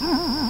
Mm-hmm.